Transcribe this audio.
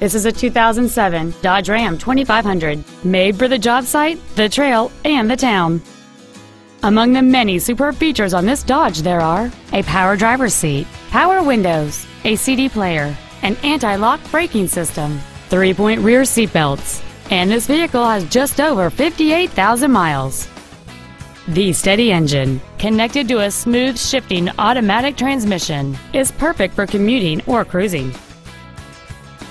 This is a 2007 Dodge Ram 2500, made for the job site, the trail, and the town. Among the many superb features on this Dodge there are a power driver's seat, power windows, a CD player, an anti-lock braking system, three-point rear seat belts, and this vehicle has just over 58,000 miles. The steady engine, connected to a smooth shifting automatic transmission, is perfect for commuting or cruising.